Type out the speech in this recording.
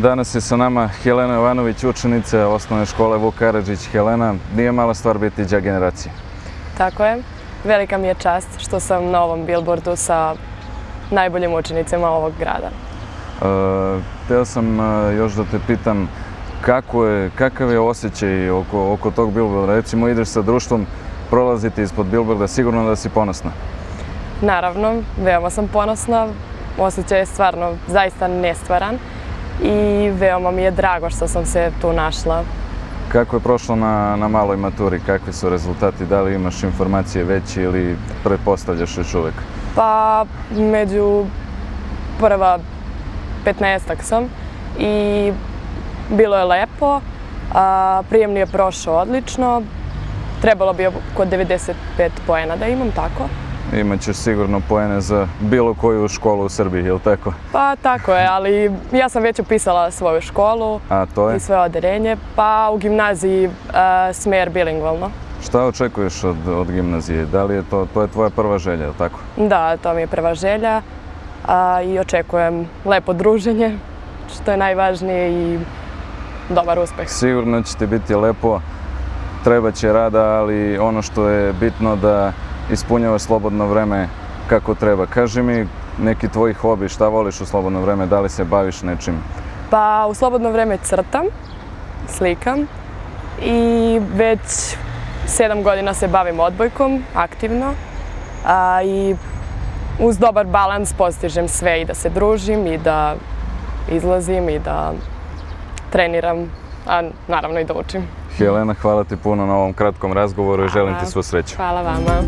Danas je sa nama Helena Jovanović, učenica osnovne škole Vuk Karadžić. Helena, nije mala stvar biti dža generacije. Tako je. Velika mi je čast što sam na ovom billboardu sa najboljim učenicima ovog grada. E, Teo sam e, još da te pitam kako je, kakav je osjećaj oko, oko tog billboarda? Recimo ideš sa društvom, prolazite ispod billboarda, sigurno da si ponosna. Naravno, veoma sam ponosna. Osjećaj je stvarno zaista nestvaran i veoma mi je drago što sam se tu našla. Kako je prošlo na, na maloj maturi? Kakvi su rezultati? Da li imaš informacije veće ili pretpostavljaš još uvek? Pa među prva 15 sam i bilo je lepo. A, prijemni je prošao odlično. Trebalo bi oko 95 poena da imam, tako? Imaćeš sigurno poene za bilo koju školu u Srbiji, je li tako? Pa tako je, ali ja sam već upisala svoju školu A to je? i sve oderenje, pa u gimnaziji uh, smer bilingvalno. Šta očekuješ od, od gimnazije? Da li je to, to je tvoja prva želja, je li tako? Da, to mi je prva želja a, i očekujem lepo druženje, što je najvažnije i dobar uspeh. Sigurno će ti biti lepo, treba će rada, ali ono što je bitno da ispunjavaš slobodno vreme kako treba. Kaži mi neki tvoji hobi, šta voliš u slobodno vreme, da li se baviš nečim? Pa u slobodno vreme crtam, slikam i već sedam godina se bavim odbojkom aktivno a, i uz dobar balans postižem sve i da se družim i da izlazim i da treniram, a naravno i da učim. Helena, hvala ti puno na ovom kratkom razgovoru i želim ti svu sreću. Hvala vama.